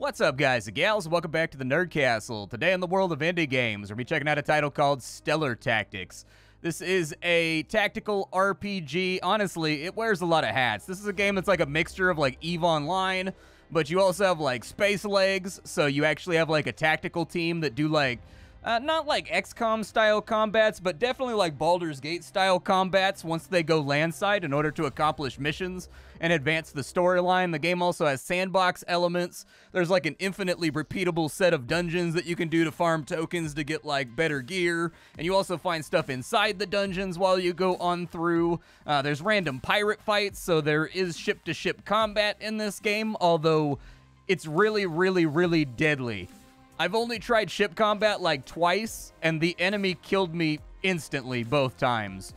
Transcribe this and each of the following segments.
What's up, guys and gals? Welcome back to the Nerd Castle. Today in the world of indie games, we're be checking out a title called Stellar Tactics. This is a tactical RPG. Honestly, it wears a lot of hats. This is a game that's like a mixture of like EVE Online, but you also have like Space Legs, so you actually have like a tactical team that do like uh, not like XCOM style combats, but definitely like Baldur's Gate style combats once they go landside in order to accomplish missions and advance the storyline. The game also has sandbox elements. There's like an infinitely repeatable set of dungeons that you can do to farm tokens to get like better gear. And you also find stuff inside the dungeons while you go on through. Uh, there's random pirate fights, so there is ship to ship combat in this game, although it's really, really, really deadly. I've only tried ship combat like twice, and the enemy killed me instantly both times.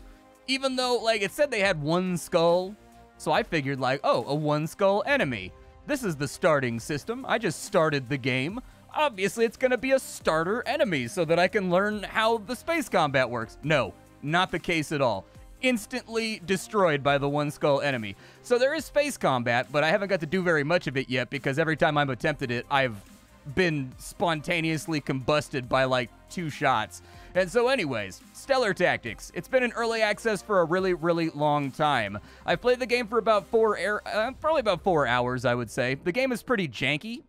Even though, like, it said they had one skull, so I figured, like, oh, a one skull enemy. This is the starting system. I just started the game. Obviously, it's to be a starter enemy so that I can learn how the space combat works. No, not the case at all. Instantly destroyed by the one skull enemy. So there is space combat, but I haven't got to do very much of it yet because every time I've attempted it, I've been spontaneously combusted by like two shots. And so, anyways, Stellar Tactics. It's been in early access for a really, really long time. I've played the game for about four, air, uh, probably about four hours, I would say. The game is pretty janky.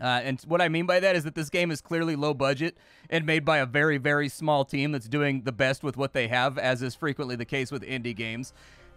Uh, and what I mean by that is that this game is clearly low budget and made by a very, very small team that's doing the best with what they have, as is frequently the case with indie games.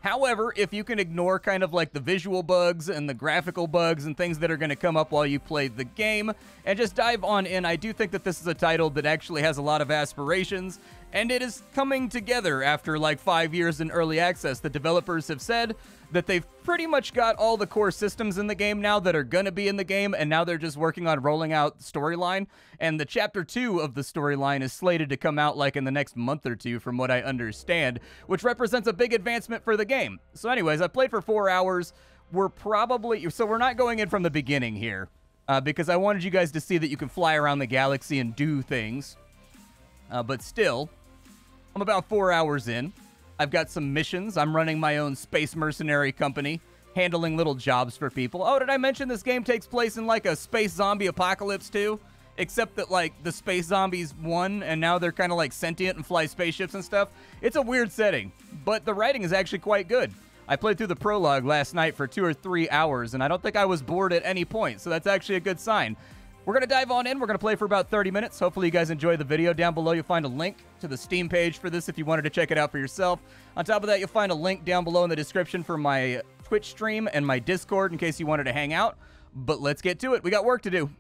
However, if you can ignore kind of like the visual bugs and the graphical bugs and things that are going to come up while you play the game and just dive on in, I do think that this is a title that actually has a lot of aspirations and it is coming together after like five years in early access. The developers have said that they've pretty much got all the core systems in the game now that are going to be in the game, and now they're just working on rolling out storyline. And the chapter two of the storyline is slated to come out like in the next month or two, from what I understand, which represents a big advancement for the game. So, anyways, I played for four hours. We're probably so we're not going in from the beginning here. Uh, because I wanted you guys to see that you can fly around the galaxy and do things. Uh, but still, I'm about four hours in. I've got some missions. I'm running my own space mercenary company, handling little jobs for people. Oh, did I mention this game takes place in like a space zombie apocalypse too? Except that like the space zombies won and now they're kind of like sentient and fly spaceships and stuff. It's a weird setting, but the writing is actually quite good. I played through the prologue last night for two or three hours, and I don't think I was bored at any point, so that's actually a good sign. We're going to dive on in. We're going to play for about 30 minutes. Hopefully, you guys enjoy the video. Down below, you'll find a link to the Steam page for this if you wanted to check it out for yourself. On top of that, you'll find a link down below in the description for my Twitch stream and my Discord in case you wanted to hang out. But let's get to it. We got work to do.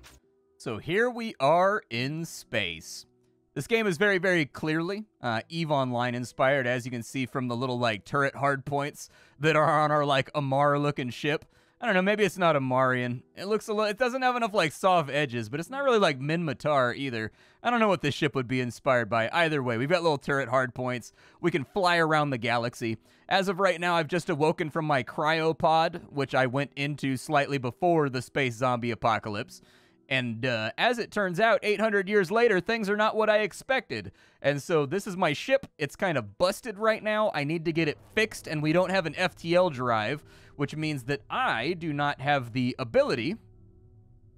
So here we are in space. This game is very, very clearly uh, EVE Online inspired, as you can see from the little like turret hardpoints that are on our like Amarr looking ship. I don't know, maybe it's not Amarrian. It looks a little, it doesn't have enough like soft edges, but it's not really like Minmatar either. I don't know what this ship would be inspired by. Either way, we've got little turret hardpoints. We can fly around the galaxy. As of right now, I've just awoken from my cryopod, which I went into slightly before the space zombie apocalypse. And uh, as it turns out, 800 years later, things are not what I expected. And so this is my ship. It's kind of busted right now. I need to get it fixed, and we don't have an FTL drive which means that I do not have the ability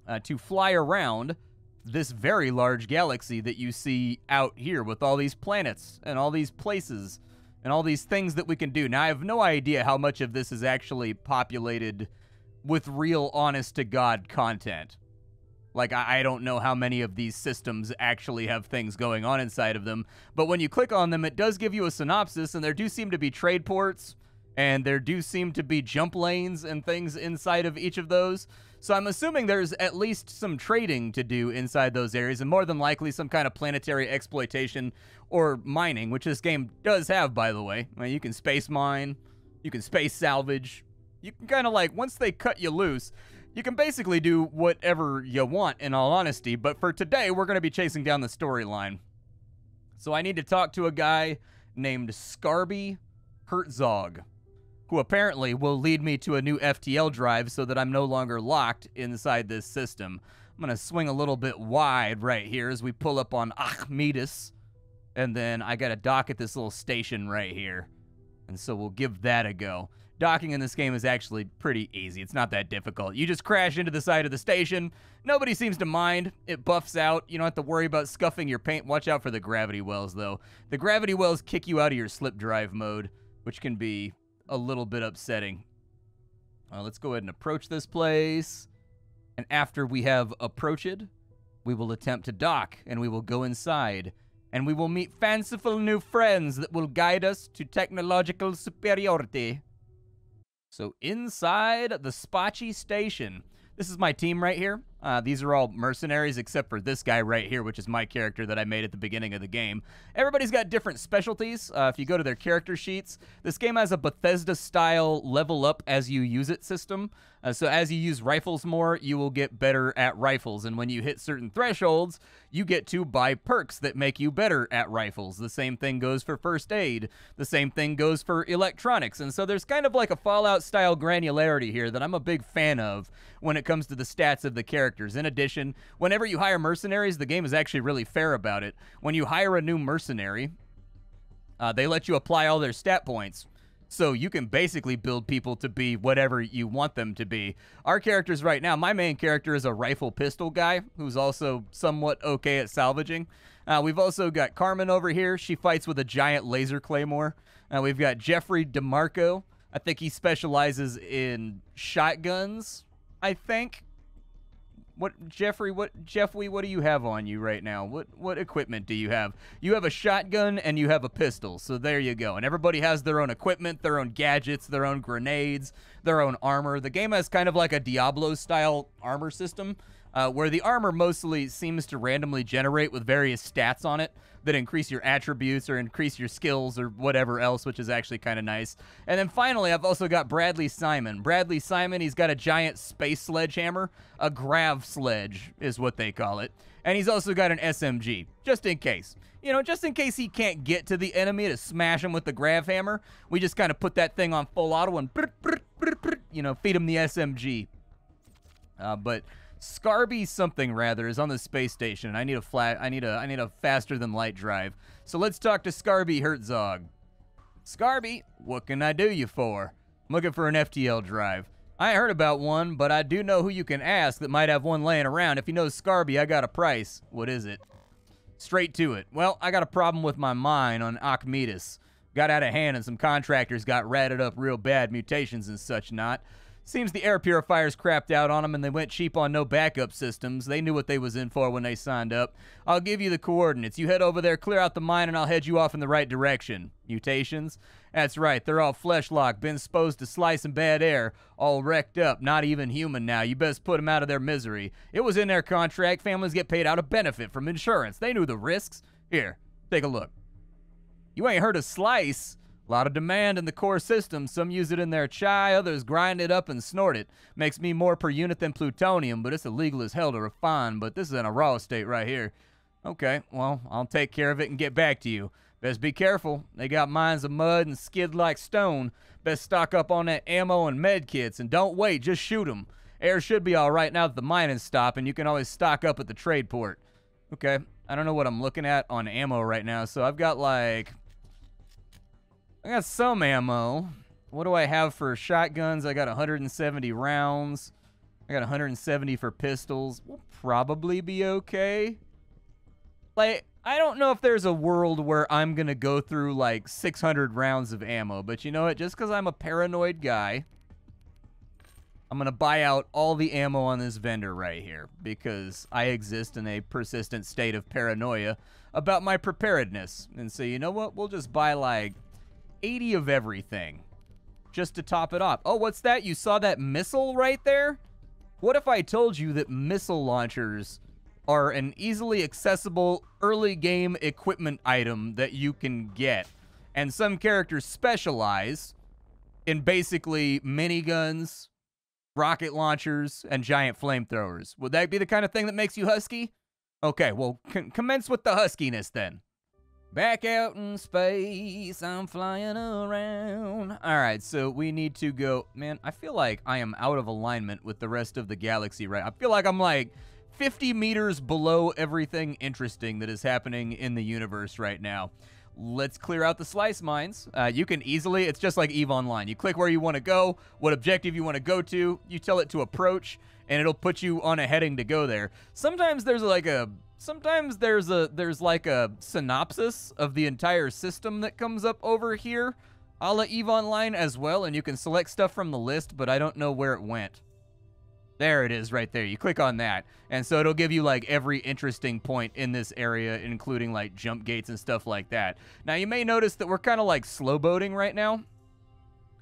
uh, to fly around this very large galaxy that you see out here with all these planets and all these places and all these things that we can do. Now, I have no idea how much of this is actually populated with real honest to God content. Like, I, I don't know how many of these systems actually have things going on inside of them. But when you click on them, it does give you a synopsis, and there do seem to be trade ports and there do seem to be jump lanes and things inside of each of those. So I'm assuming there's at least some trading to do inside those areas, and more than likely some kind of planetary exploitation or mining, which this game does have, by the way. I mean, you can space mine, you can space salvage. You can kind of like, once they cut you loose, you can basically do whatever you want, in all honesty. But for today, we're going to be chasing down the storyline. So I need to talk to a guy named Scarby Herzog who apparently will lead me to a new FTL drive so that I'm no longer locked inside this system. I'm going to swing a little bit wide right here as we pull up on Achmetus. And then I got to dock at this little station right here. And so we'll give that a go. Docking in this game is actually pretty easy. It's not that difficult. You just crash into the side of the station. Nobody seems to mind. It buffs out. You don't have to worry about scuffing your paint. Watch out for the gravity wells, though. The gravity wells kick you out of your slip drive mode, which can be a little bit upsetting. Uh, let's go ahead and approach this place. And after we have approached, we will attempt to dock and we will go inside and we will meet fanciful new friends that will guide us to technological superiority. So inside the Spachi station, this is my team right here. Uh, these are all mercenaries except for this guy right here, which is my character that I made at the beginning of the game. Everybody's got different specialties. Uh, if you go to their character sheets, this game has a Bethesda-style level up as you use it system. Uh, so as you use rifles more, you will get better at rifles. And when you hit certain thresholds, you get to buy perks that make you better at rifles. The same thing goes for first aid. The same thing goes for electronics. And so there's kind of like a Fallout-style granularity here that I'm a big fan of when it comes to the stats of the characters. In addition, whenever you hire mercenaries, the game is actually really fair about it. When you hire a new mercenary, uh, they let you apply all their stat points. So you can basically build people to be whatever you want them to be. Our characters right now, my main character is a rifle pistol guy who's also somewhat okay at salvaging. Uh, we've also got Carmen over here. She fights with a giant laser claymore. Uh, we've got Jeffrey DeMarco. I think he specializes in shotguns, I think. What Jeffrey? What Jeffrey? What do you have on you right now? What what equipment do you have? You have a shotgun and you have a pistol. So there you go. And everybody has their own equipment, their own gadgets, their own grenades, their own armor. The game has kind of like a Diablo style armor system uh, where the armor mostly seems to randomly generate with various stats on it that increase your attributes or increase your skills or whatever else, which is actually kind of nice. And then finally, I've also got Bradley Simon. Bradley Simon, he's got a giant space sledgehammer. A grav sledge is what they call it. And he's also got an SMG, just in case. You know, just in case he can't get to the enemy to smash him with the grav hammer, we just kind of put that thing on full auto and, you know, feed him the SMG. Uh, but Scarby something rather is on the space station. I need a flat. I need a. I need a faster than light drive. So let's talk to Scarby Herzog. Scarby, what can I do you for? I'm looking for an FTL drive. I heard about one, but I do know who you can ask that might have one laying around. If you know Scarby, I got a price. What is it? Straight to it. Well, I got a problem with my mine on Achmetus. Got out of hand and some contractors got ratted up real bad, mutations and such not. Seems the air purifiers crapped out on them and they went cheap on no backup systems. They knew what they was in for when they signed up. I'll give you the coordinates. You head over there, clear out the mine, and I'll head you off in the right direction. Mutations? That's right. They're all flesh-locked, been exposed to slicing bad air, all wrecked up, not even human now. You best put them out of their misery. It was in their contract. Families get paid out a benefit from insurance. They knew the risks. Here, take a look. You ain't heard of Slice? A lot of demand in the core system. Some use it in their chai, others grind it up and snort it. Makes me more per unit than plutonium, but it's illegal as hell to refine. But this is in a raw state right here. Okay, well, I'll take care of it and get back to you. Best be careful. They got mines of mud and skid like stone. Best stock up on that ammo and med kits. And don't wait, just shoot them. Air should be all right now that the mining's stopping. You can always stock up at the trade port. Okay, I don't know what I'm looking at on ammo right now. So I've got like I got some ammo. What do I have for shotguns? I got 170 rounds. I got 170 for pistols. We'll probably be okay. Like, I don't know if there's a world where I'm going to go through like 600 rounds of ammo, but you know what? Just because I'm a paranoid guy, I'm going to buy out all the ammo on this vendor right here because I exist in a persistent state of paranoia about my preparedness. And so, you know what? We'll just buy like 80 of everything just to top it off. Oh, what's that? You saw that missile right there? What if I told you that missile launchers are an easily accessible early game equipment item that you can get? And some characters specialize in basically miniguns, rocket launchers, and giant flamethrowers. Would that be the kind of thing that makes you husky? Okay, well, commence with the huskiness then. Back out in space, I'm flying around. All right, so we need to go. Man, I feel like I am out of alignment with the rest of the galaxy, right? I feel like I'm like 50 meters below everything interesting that is happening in the universe right now. let's clear out the slice mines. Uh, you can easily, it's just like EVE Online. You click where you want to go, what objective you want to go to, you tell it to approach, and it'll put you on a heading to go there. Sometimes there's like a, sometimes there's a, there's like a synopsis of the entire system that comes up over here, a la EVE Online as well, and you can select stuff from the list, but I don't know where it went. There it is right there. You click on that. And so it'll give you like every interesting point in this area, including like jump gates and stuff like that. Now you may notice that we're kind of like slow boating right now.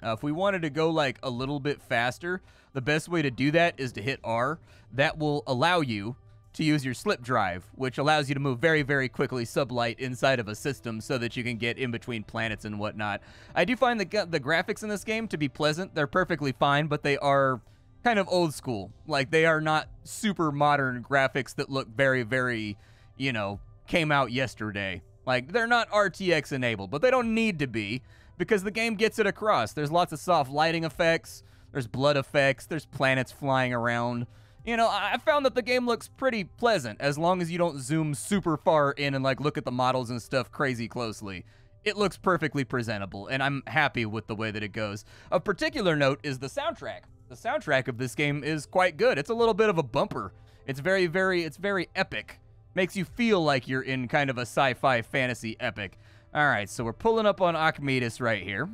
Uh, if we wanted to go like a little bit faster, the best way to do that is to hit R. That will allow you to use your slip drive, which allows you to move very, very quickly sublight inside of a system so that you can get in between planets and whatnot. I do find the, the graphics in this game to be pleasant. They're perfectly fine, but they are kind of old school. Like they are not super modern graphics that look very, very, you know, came out yesterday. Like they're not RTX enabled, but they don't need to be because the game gets it across. There's lots of soft lighting effects, there's blood effects, there's planets flying around. You know, I found that the game looks pretty pleasant as long as you don't zoom super far in and like look at the models and stuff crazy closely. It looks perfectly presentable, and I'm happy with the way that it goes. Of particular note is the soundtrack the soundtrack of this game is quite good. It's a little bit of a bumper. It's very, very, it's very epic. Makes you feel like you're in kind of a sci-fi fantasy epic. All right, so we're pulling up on Archimedes right here.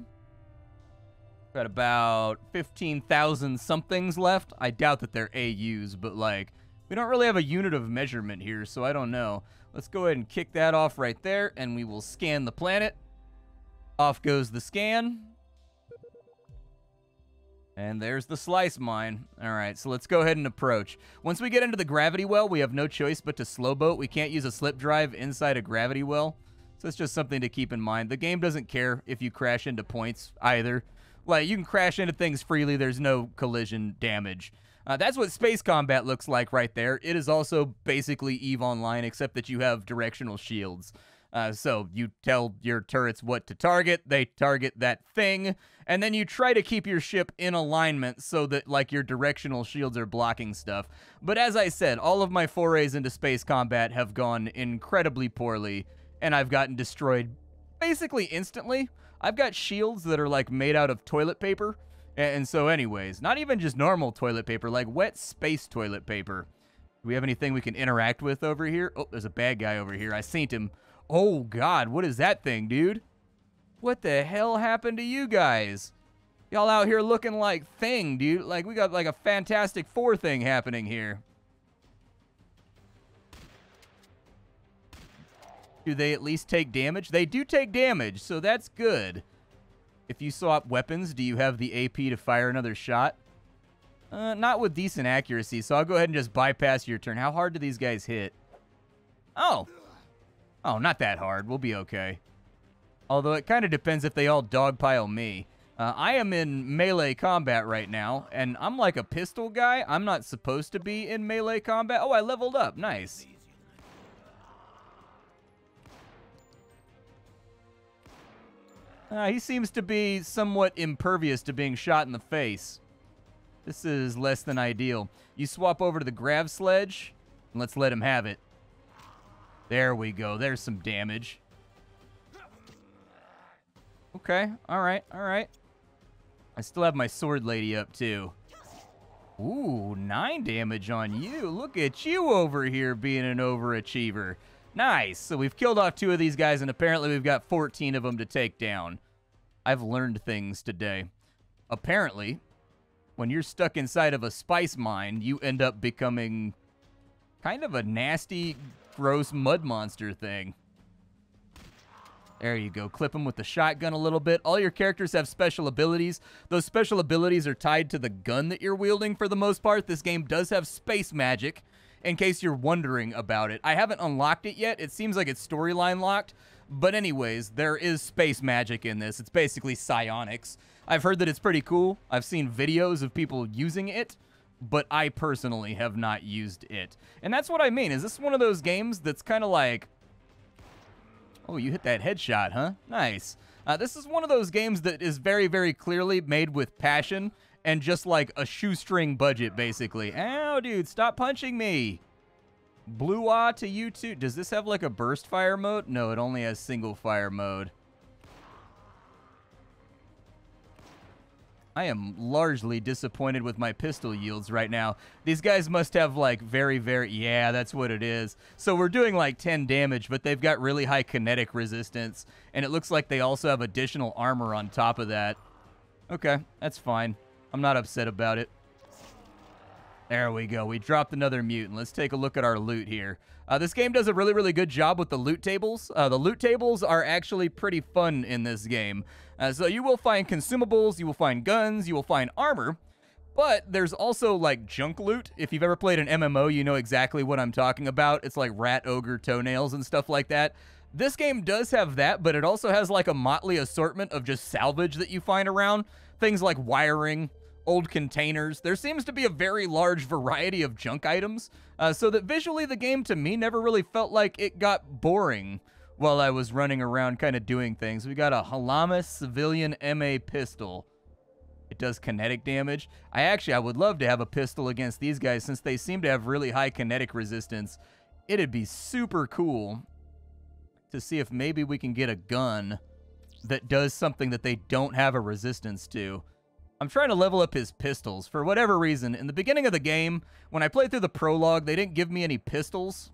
Got about 15,000 somethings left. I doubt that they're AUs, but like, we don't really have a unit of measurement here, so I don't know. Let's go ahead and kick that off right there, and we will scan the planet. Off goes the scan. And there's the slice mine. All right, so let's go ahead and approach. Once we get into the gravity well, we have no choice but to slow boat. We can't use a slip drive inside a gravity well. So it's just something to keep in mind. The game doesn't care if you crash into points either. Like, you can crash into things freely. There's no collision damage. Uh, that's what space combat looks like right there. It is also basically EVE Online, except that you have directional shields. Uh, so you tell your turrets what to target, they target that thing, and then you try to keep your ship in alignment so that like your directional shields are blocking stuff. But as I said, all of my forays into space combat have gone incredibly poorly, and I've gotten destroyed basically instantly. I've got shields that are like made out of toilet paper. And so anyways, not even just normal toilet paper, like wet space toilet paper. Do we have anything we can interact with over here? Oh, there's a bad guy over here. I seen him. Oh, God, what is that thing, dude? What the hell happened to you guys? Y'all out here looking like thing, dude. Like, we got like a Fantastic Four thing happening here. Do they at least take damage? They do take damage, so that's good. If you swap weapons, do you have the AP to fire another shot? Uh, not with decent accuracy, so I'll go ahead and just bypass your turn. How hard do these guys hit? Oh, Oh, not that hard. We'll be okay. Although it kind of depends if they all dogpile me. Uh, I am in melee combat right now, and I'm like a pistol guy. I'm not supposed to be in melee combat. Oh, I leveled up. Nice. Uh, he seems to be somewhat impervious to being shot in the face. This is less than ideal. You swap over to the grav sledge, and let's let him have it. There we go. There's some damage. Okay. All right. All right. I still have my sword lady up, too. Ooh, nine damage on you. Look at you over here being an overachiever. Nice. So we've killed off two of these guys, and apparently we've got 14 of them to take down. I've learned things today. Apparently, when you're stuck inside of a spice mine, you end up becoming kind of a nasty, gross mud monster thing. There you go. Clip them with the shotgun a little bit. All your characters have special abilities. Those special abilities are tied to the gun that you're wielding for the most part. This game does have space magic, in case you're wondering about it. I haven't unlocked it yet. It seems like it's storyline locked. But anyways, there is space magic in this. It's basically psionics. I've heard that it's pretty cool. I've seen videos of people using it but I personally have not used it. And that's what I mean. Is this one of those games that's kind of like, oh, you hit that headshot, huh? Nice. Uh, this is one of those games that is very, very clearly made with passion and just like a shoestring budget, basically. Ow, dude, stop punching me. Blue Ah to you too. Does this have like a burst fire mode? No, it only has single fire mode. I am largely disappointed with my pistol yields right now. These guys must have like very, very, yeah, that's what it is. So we're doing like 10 damage, but they've got really high kinetic resistance. And it looks like they also have additional armor on top of that. Okay, that's fine. I'm not upset about it. There we go. We dropped another mutant. Let's take a look at our loot here. Uh, this game does a really, really good job with the loot tables. Uh, the loot tables are actually pretty fun in this game. Uh, so you will find consumables, you will find guns, you will find armor, but there's also like junk loot. If you've ever played an MMO, you know exactly what I'm talking about. It's like rat, ogre, toenails, and stuff like that. This game does have that, but it also has like a motley assortment of just salvage that you find around. Things like wiring, old containers. There seems to be a very large variety of junk items, uh, so that visually the game to me never really felt like it got boring while I was running around kind of doing things. We got a Halamas civilian MA pistol. It does kinetic damage. I actually, I would love to have a pistol against these guys since they seem to have really high kinetic resistance. It'd be super cool to see if maybe we can get a gun that does something that they don't have a resistance to. I'm trying to level up his pistols. For whatever reason, in the beginning of the game, when I played through the prologue, they didn't give me any pistols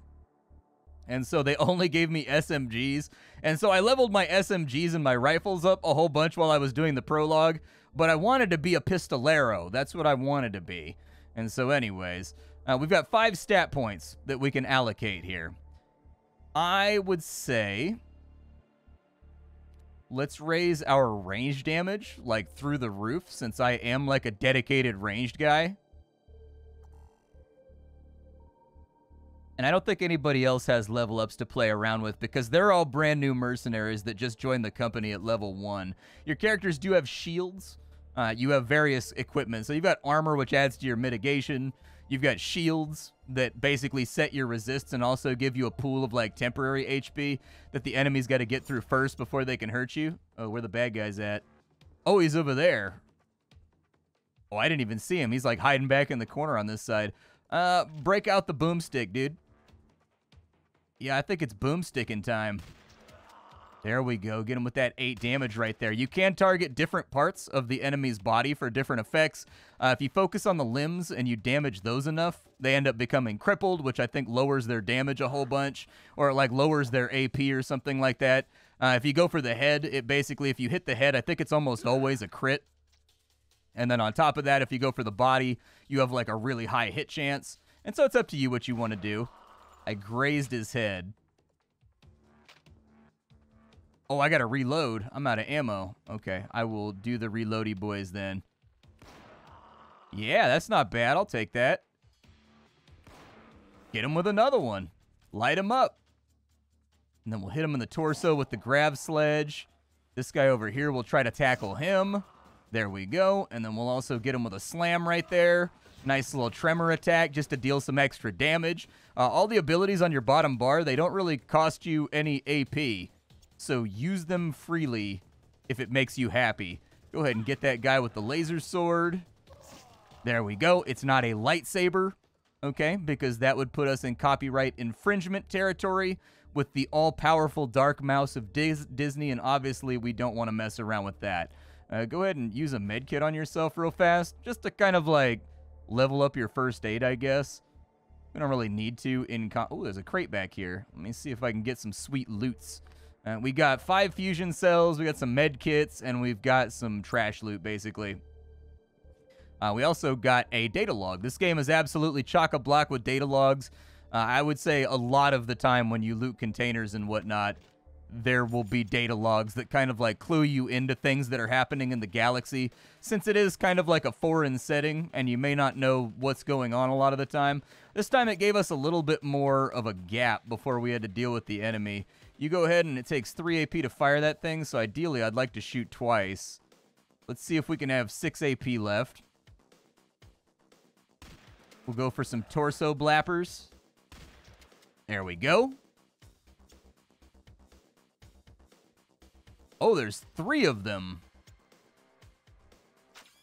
and so they only gave me SMGs. And so I leveled my SMGs and my rifles up a whole bunch while I was doing the prologue, but I wanted to be a pistolero. That's what I wanted to be. And so, anyways, uh, we've got five stat points that we can allocate here. I would say let's raise our range damage like through the roof since I am like a dedicated ranged guy. And I don't think anybody else has level ups to play around with because they're all brand new mercenaries that just joined the company at level one. Your characters do have shields. Uh, you have various equipment. So you've got armor, which adds to your mitigation. You've got shields that basically set your resists and also give you a pool of like temporary HP that the enemy's got to get through first before they can hurt you. Oh, where the bad guy's at? Oh, he's over there. Oh, I didn't even see him. He's like hiding back in the corner on this side. Uh, break out the boomstick, dude. Yeah, I think it's boomsticking time. There we go. Get him with that 8 damage right there. You can target different parts of the enemy's body for different effects. Uh, if you focus on the limbs and you damage those enough, they end up becoming crippled, which I think lowers their damage a whole bunch, or like lowers their AP or something like that. Uh, if you go for the head, it basically, if you hit the head, I think it's almost always a crit. And then on top of that, if you go for the body, you have like a really high hit chance. And so it's up to you what you want to do. I grazed his head. Oh, I got to reload. I'm out of ammo. Okay, I will do the reloady boys then. Yeah, that's not bad. I'll take that. Get him with another one. Light him up. And then we'll hit him in the torso with the grav sledge. This guy over here will try to tackle him. There we go. And then we'll also get him with a slam right there. Nice little tremor attack just to deal some extra damage. Uh, all the abilities on your bottom bar, they don't really cost you any AP. So use them freely if it makes you happy. Go ahead and get that guy with the laser sword. There we go. It's not a lightsaber, okay, because that would put us in copyright infringement territory with the all-powerful Dark Mouse of Dis Disney, and obviously we don't want to mess around with that. Uh, go ahead and use a med kit on yourself real fast, just to kind of like level up your first aid, I guess. We don't really need to in... Oh, there's a crate back here. Let me see if I can get some sweet loots. Uh, we got five fusion cells, we got some med kits, and we've got some trash loot, basically. Uh, we also got a data log. This game is absolutely chock-a-block with data logs. Uh, I would say a lot of the time when you loot containers and whatnot, there will be data logs that kind of like clue you into things that are happening in the galaxy. Since it is kind of like a foreign setting and you may not know what's going on a lot of the time, this time it gave us a little bit more of a gap before we had to deal with the enemy. You go ahead and it takes 3 AP to fire that thing, so ideally I'd like to shoot twice. Let's see if we can have 6 AP left. We'll go for some torso blappers. There we go. Oh, there's three of them.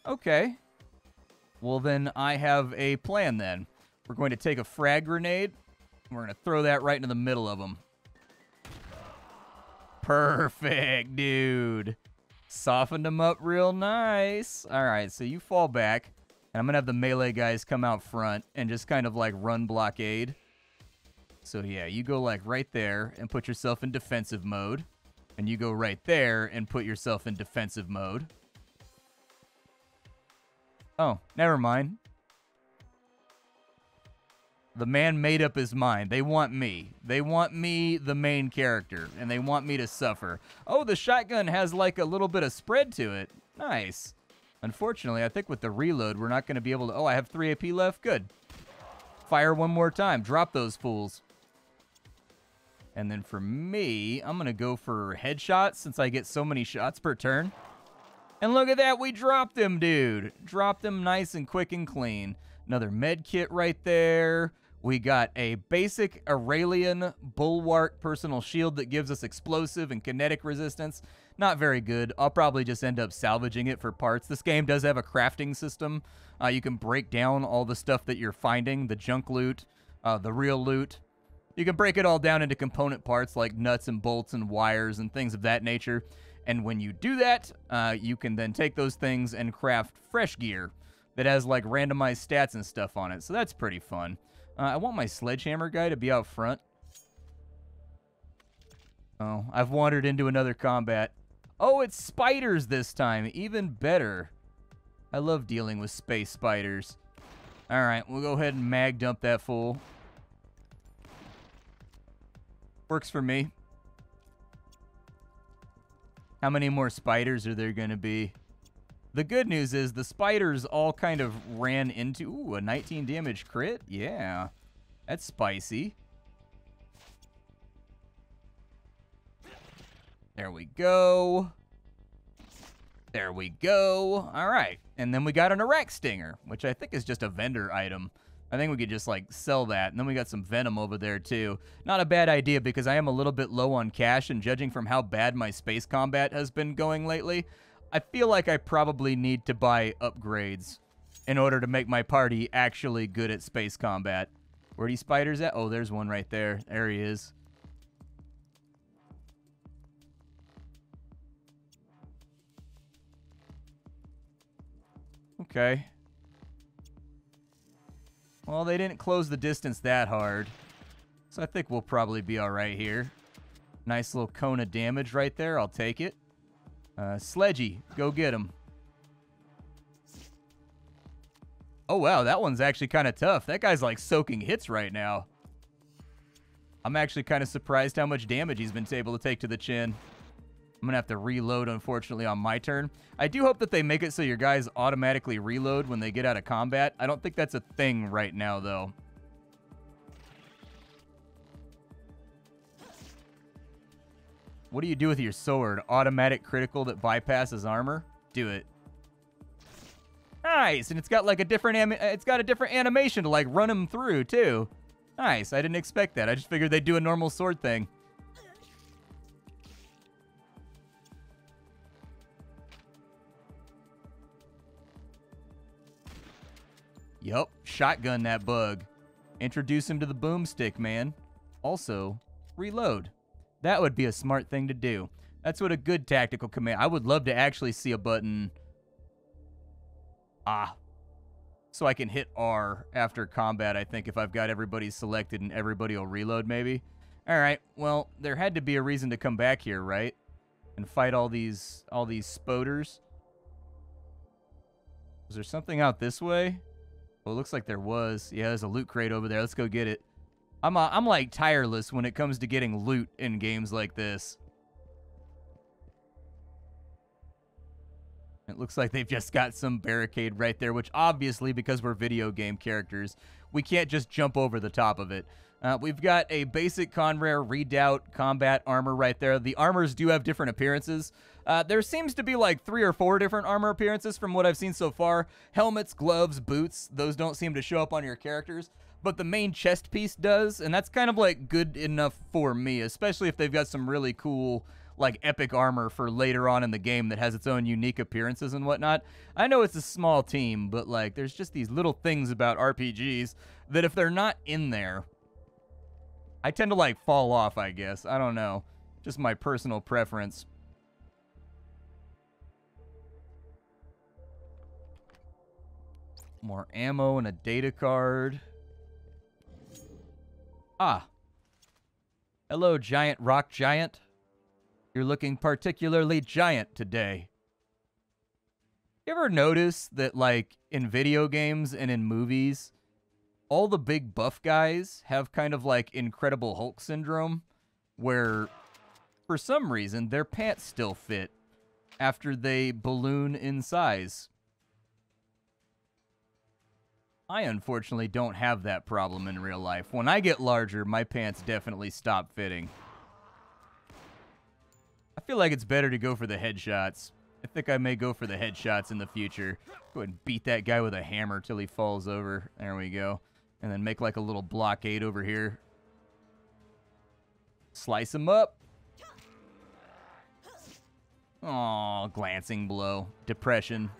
Okay. Well, then I have a plan then. We're going to take a frag grenade. We're going to throw that right into the middle of them. Perfect, dude. Softened them up real nice. All right, so you fall back. And I'm going to have the melee guys come out front and just kind of like run blockade. So yeah, you go like right there and put yourself in defensive mode. And you go right there and put yourself in defensive mode. Oh, never mind. The man made up his mind. They want me. They want me, the main character, and they want me to suffer. Oh, the shotgun has like a little bit of spread to it. Nice. Unfortunately, I think with the reload, we're not going to be able to... Oh, I have 3 AP left? Good. Fire one more time. Drop those fools. And then for me, I'm going to go for headshots since I get so many shots per turn. And look at that, we dropped him, dude. Dropped him nice and quick and clean. Another med kit right there. We got a basic Aurelian Bulwark personal shield that gives us explosive and kinetic resistance. Not very good. I'll probably just end up salvaging it for parts. This game does have a crafting system. Uh, you can break down all the stuff that you're finding, the junk loot, uh, the real loot. You can break it all down into component parts like nuts and bolts and wires and things of that nature. And when you do that, uh, you can then take those things and craft fresh gear that has like randomized stats and stuff on it. So that's pretty fun. Uh, I want my sledgehammer guy to be out front. Oh, I've wandered into another combat. Oh, it's spiders this time. Even better. I love dealing with space spiders. All right, we'll go ahead and mag dump that fool. Works for me. How many more spiders are there going to be? The good news is the spiders all kind of ran into... Ooh, a 19 damage crit? Yeah. That's spicy. There we go. There we go. All right. And then we got an erect stinger, which I think is just a vendor item. I think we could just like sell that. And then we got some venom over there too. Not a bad idea because I am a little bit low on cash and judging from how bad my space combat has been going lately, I feel like I probably need to buy upgrades in order to make my party actually good at space combat. Where are these spiders at? Oh, there's one right there. There he is. Okay. Well, they didn't close the distance that hard. So I think we'll probably be all right here. Nice little cone of damage right there. I'll take it. Uh, Sledgy, go get him. Oh, wow, that one's actually kind of tough. That guy's, like, soaking hits right now. I'm actually kind of surprised how much damage he's been able to take to the chin. I'm going to have to reload, unfortunately, on my turn. I do hope that they make it so your guys automatically reload when they get out of combat. I don't think that's a thing right now, though. What do you do with your sword? Automatic critical that bypasses armor? Do it. Nice, and it's got like a different uh, it's got a different animation to like run him through too. Nice, I didn't expect that. I just figured they'd do a normal sword thing. Yup, shotgun that bug. Introduce him to the boomstick, man. Also, reload. That would be a smart thing to do. That's what a good tactical command... I would love to actually see a button... Ah. So I can hit R after combat, I think, if I've got everybody selected and everybody will reload, maybe. All right, well, there had to be a reason to come back here, right? And fight all these all these spoders. Was there something out this way? Well, it looks like there was. Yeah, there's a loot crate over there. Let's go get it. I'm uh, I'm like tireless when it comes to getting loot in games like this. It looks like they've just got some barricade right there, which obviously, because we're video game characters, we can't just jump over the top of it. Uh, we've got a basic Conrare Redoubt combat armor right there. The armors do have different appearances. Uh, there seems to be like three or four different armor appearances from what I've seen so far. Helmets, gloves, boots, those don't seem to show up on your characters but the main chest piece does, and that's kind of like good enough for me, especially if they've got some really cool like epic armor for later on in the game that has its own unique appearances and whatnot. I know it's a small team, but like there's just these little things about RPGs that if they're not in there, I tend to like fall off, I guess. I don't know. Just my personal preference. More ammo and a data card. Ah. Hello, giant rock giant. You're looking particularly giant today. You ever notice that, like, in video games and in movies, all the big buff guys have kind of like Incredible Hulk syndrome, where for some reason their pants still fit after they balloon in size. I unfortunately don't have that problem in real life. When I get larger, my pants definitely stop fitting. I feel like it's better to go for the headshots. I think I may go for the headshots in the future. Go ahead and beat that guy with a hammer till he falls over. There we go. And then make like a little blockade over here. Slice him up. Aw, glancing blow. Depression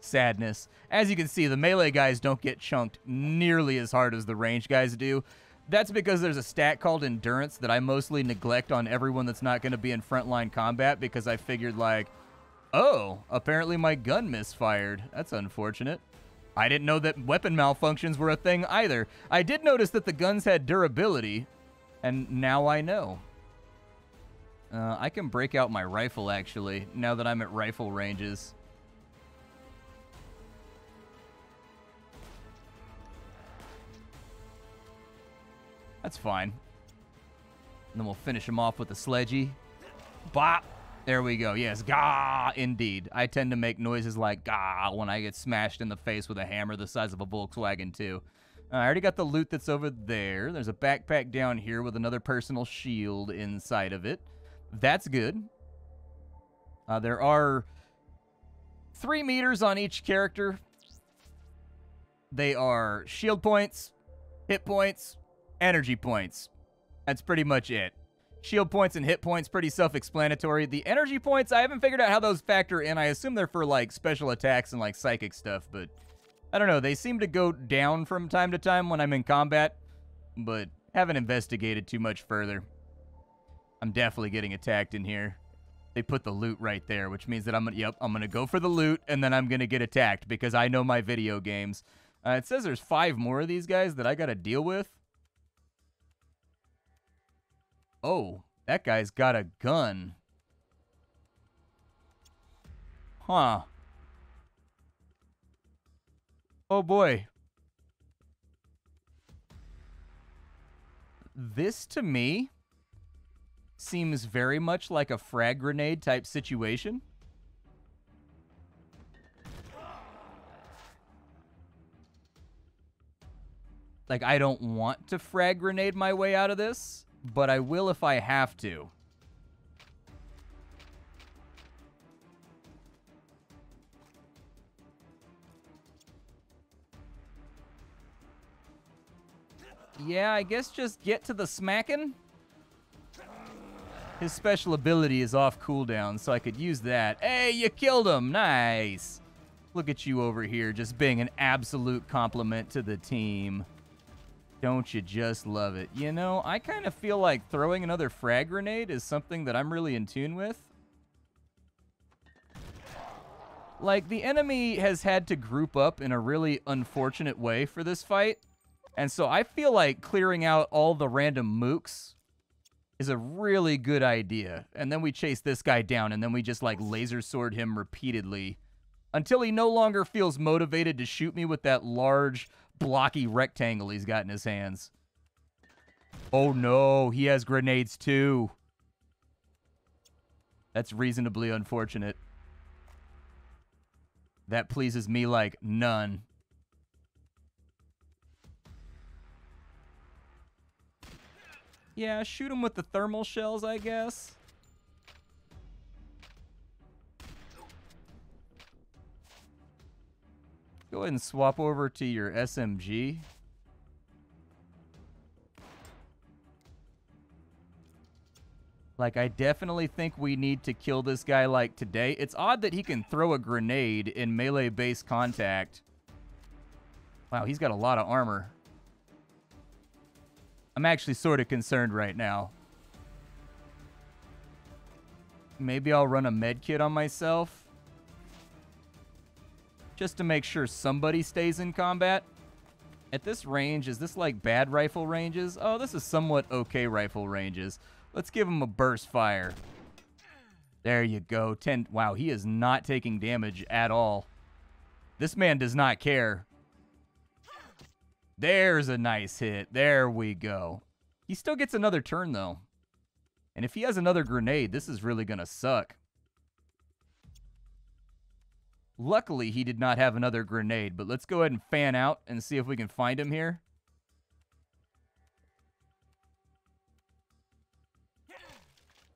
sadness. As you can see, the melee guys don't get chunked nearly as hard as the range guys do. That's because there's a stat called endurance that I mostly neglect on everyone that's not going to be in frontline combat because I figured like, oh, apparently my gun misfired. That's unfortunate. I didn't know that weapon malfunctions were a thing either. I did notice that the guns had durability, and now I know. Uh, I can break out my rifle, actually, now that I'm at rifle ranges. That's fine. And then we'll finish him off with the sledgy. Bop. There we go. Yes, gah, indeed. I tend to make noises like gah when I get smashed in the face with a hammer the size of a Volkswagen, too. Uh, I already got the loot that's over there. There's a backpack down here with another personal shield inside of it. That's good. Uh, there are three meters on each character. They are shield points, hit points, energy points. That's pretty much it. Shield points and hit points, pretty self-explanatory. The energy points, I haven't figured out how those factor in. I assume they're for, like, special attacks and, like, psychic stuff, but I don't know. They seem to go down from time to time when I'm in combat, but haven't investigated too much further. I'm definitely getting attacked in here. They put the loot right there, which means that I'm gonna, yep, I'm gonna go for the loot, and then I'm gonna get attacked because I know my video games. Uh, it says there's five more of these guys that I gotta deal with. Oh, that guy's got a gun. Huh. Oh boy. This to me seems very much like a frag grenade type situation. Like, I don't want to frag grenade my way out of this but I will if I have to. Yeah, I guess just get to the smacking. His special ability is off cooldown, so I could use that. Hey, you killed him. Nice. Look at you over here, just being an absolute compliment to the team. Don't you just love it? You know, I kind of feel like throwing another frag grenade is something that I'm really in tune with. Like, the enemy has had to group up in a really unfortunate way for this fight. And so I feel like clearing out all the random mooks is a really good idea. And then we chase this guy down, and then we just, like, laser sword him repeatedly until he no longer feels motivated to shoot me with that large blocky rectangle he's got in his hands. Oh no, he has grenades too. That's reasonably unfortunate. That pleases me like none. Yeah, shoot him with the thermal shells, I guess. Go ahead and swap over to your SMG. Like, I definitely think we need to kill this guy, like, today. It's odd that he can throw a grenade in melee-based contact. Wow, he's got a lot of armor. I'm actually sort of concerned right now. Maybe I'll run a med kit on myself. Just to make sure somebody stays in combat. At this range, is this like bad rifle ranges? Oh, this is somewhat okay rifle ranges. Let's give him a burst fire. There you go. 10. Wow, he is not taking damage at all. This man does not care. There's a nice hit. There we go. He still gets another turn, though. And if he has another grenade, this is really going to suck. Luckily, he did not have another grenade, but let's go ahead and fan out and see if we can find him here.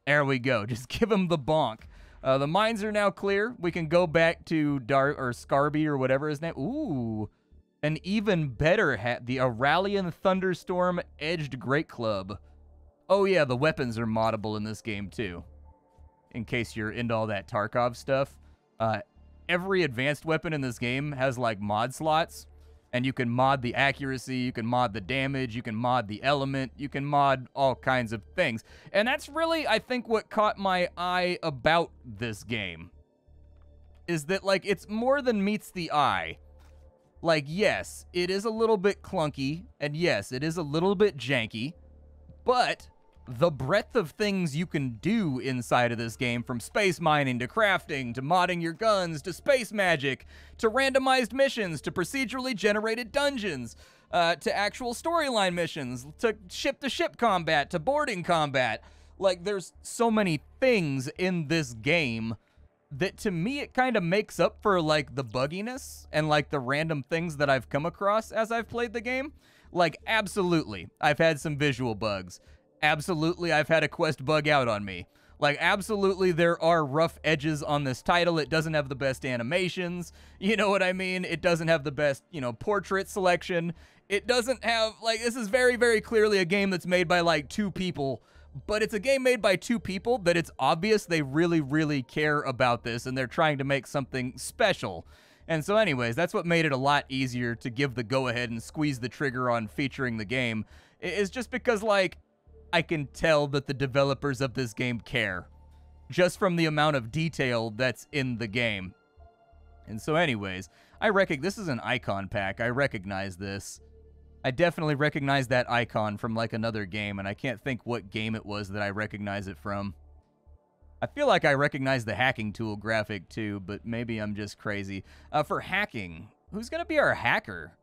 There we go. Just give him the bonk. Uh, the mines are now clear. We can go back to Dar or Scarby or whatever his name. Ooh, an even better hat. The Auralian Thunderstorm Edged Great Club. Oh yeah, the weapons are moddable in this game too. In case you're into all that Tarkov stuff. Uh, every advanced weapon in this game has like mod slots and you can mod the accuracy, you can mod the damage, you can mod the element, you can mod all kinds of things. And that's really, I think, what caught my eye about this game. Is that, like, it's more than meets the eye. Like, yes, it is a little bit clunky, and yes, it is a little bit janky, but the breadth of things you can do inside of this game from space mining to crafting to modding your guns to space magic to randomized missions to procedurally generated dungeons uh, to actual storyline missions to ship to ship combat to boarding combat. Like, there's so many things in this game that to me it kind of makes up for like the bugginess and like the random things that I've come across as I've played the game. Like, absolutely, I've had some visual bugs absolutely I've had a quest bug out on me. Like, absolutely, there are rough edges on this title. It doesn't have the best animations. You know what I mean? It doesn't have the best, you know, portrait selection. It doesn't have, like, this is very, very clearly a game that's made by, like, two people. But it's a game made by two people that it's obvious they really, really care about this and they're trying to make something special. And so, anyways, that's what made it a lot easier to give the go ahead and squeeze the trigger on featuring the game. Is just because, like, I can tell that the developers of this game care just from the amount of detail that's in the game. And so anyways, I recognize this is an icon pack. I recognize this. I definitely recognize that icon from like another game, and I can't think what game it was that I recognize it from. I feel like I recognize the hacking tool graphic too, but maybe I'm just crazy. Uh, for hacking, who's going to be our hacker?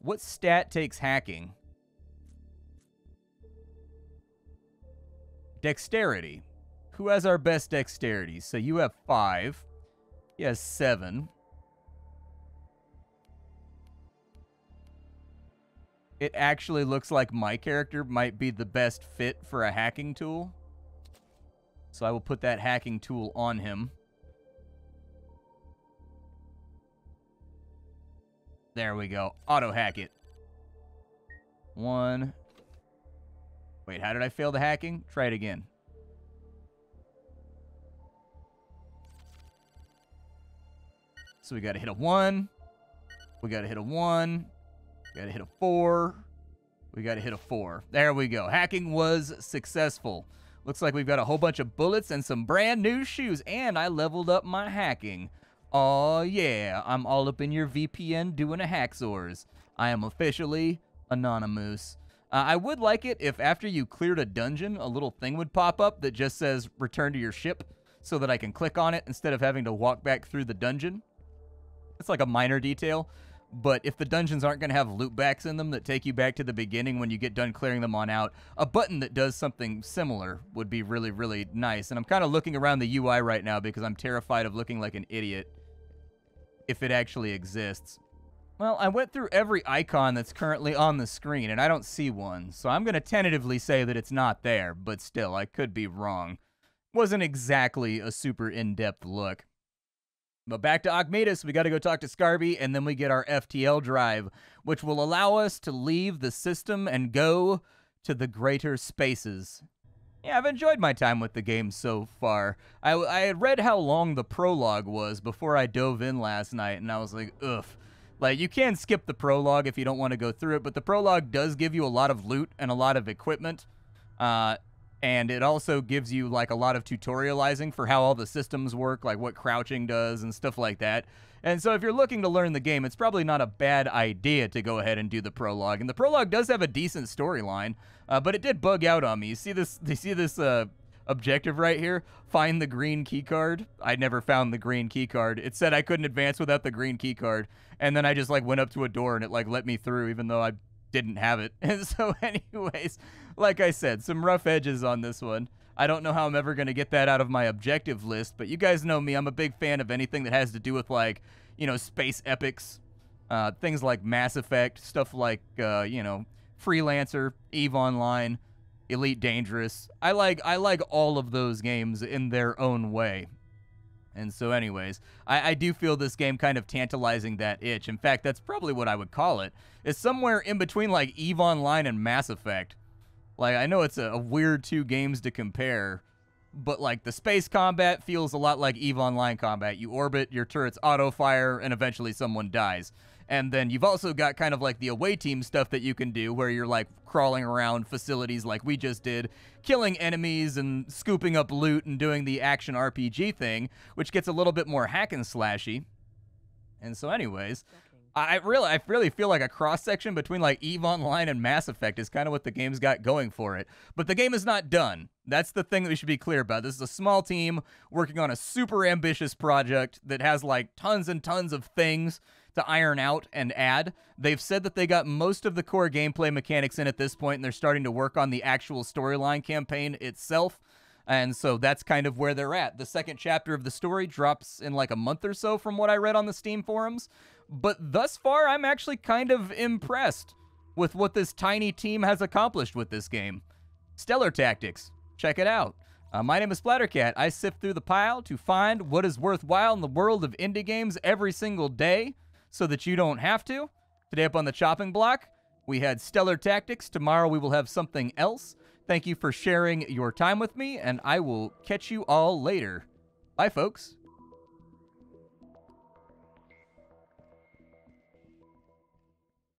What stat takes hacking? Dexterity. Who has our best dexterity? So you have five. He has seven. It actually looks like my character might be the best fit for a hacking tool. So I will put that hacking tool on him. There we go. Auto hack it. One, Wait, how did I fail the hacking? Try it again. So we got to hit a 1. We got to hit a 1. We got to hit a 4. We got to hit a 4. There we go. Hacking was successful. Looks like we've got a whole bunch of bullets and some brand new shoes. And I leveled up my hacking. Oh yeah, I'm all up in your VPN doing a hacksaws. I am officially Anonymous. Uh, I would like it if after you cleared a dungeon, a little thing would pop up that just says return to your ship so that I can click on it instead of having to walk back through the dungeon. It's like a minor detail, but if the dungeons aren't going to have loopbacks in them that take you back to the beginning when you get done clearing them on out, a button that does something similar would be really, really nice. And I'm kind of looking around the UI right now because I'm terrified of looking like an idiot if it actually exists. Well, I went through every icon that's currently on the screen, and I don't see one, so I'm going to tentatively say that it's not there, but still, I could be wrong. Wasn't exactly a super in-depth look. But back to Achmetus, we got to go talk to Scarby, and then we get our FTL drive, which will allow us to leave the system and go to the greater spaces. Yeah, I've enjoyed my time with the game so far. I, I had read how long the prologue was before I dove in last night, and I was like, ugh Like, you can skip the prologue if you don't want to go through it, but the prologue does give you a lot of loot and a lot of equipment. Uh, and it also gives you, like, a lot of tutorializing for how all the systems work, like what crouching does and stuff like that. And so if you're looking to learn the game, it's probably not a bad idea to go ahead and do the prologue. And the prologue does have a decent storyline, uh, but it did bug out on me. You see this? You see this uh, objective right here? Find the green key card. I never found the green key card. It said I couldn't advance without the green key card, and then I just like went up to a door and it like let me through, even though I didn't have it. And so, anyways, like I said, some rough edges on this one. I don't know how I'm ever going to get that out of my objective list, but you guys know me. I'm a big fan of anything that has to do with, like, you know, space epics, uh, things like Mass Effect, stuff like, uh, you know, Freelancer, EVE Online, Elite Dangerous. I like I like all of those games in their own way. And so, anyways, I, I, do feel this game kind of tantalizing that itch. In fact, that's probably what I would call it. It's somewhere in between like EVE Online and Mass Effect. Like, I know it's a, a weird two games to compare, but like the space combat feels a lot like EVE Online combat. You orbit, your turrets auto fire, and eventually someone dies. And then you've also got kind of like the away team stuff that you can do where you're like crawling around facilities like we just did, killing enemies and scooping up loot and doing the action RPG thing, which gets a little bit more hack and slashy. And so anyways, I really I really feel like a cross section between like EVE Online and Mass Effect is kind of what the game's got going for it. But the game is not done. That's the thing that we should be clear about. This is a small team working on a super ambitious project that has like tons and tons of things to iron out and add. They've said that they got most of the core gameplay mechanics in at this point, and they're starting to work on the actual storyline campaign itself. And so that's kind of where they're at. The second chapter of the story drops in like a month or so from what I read on the Steam forums. But thus far, I'm actually kind of impressed with what this tiny team has accomplished with this game. Stellar Tactics. Check it out. Uh, my name is Splattercat. I sift through the pile to find what is worthwhile in the world of indie games every single day so that you don't have to. Today up on the chopping block, we had Stellar Tactics. Tomorrow we will have something else. Thank you for sharing your time with me, and I will catch you all later. Bye, folks.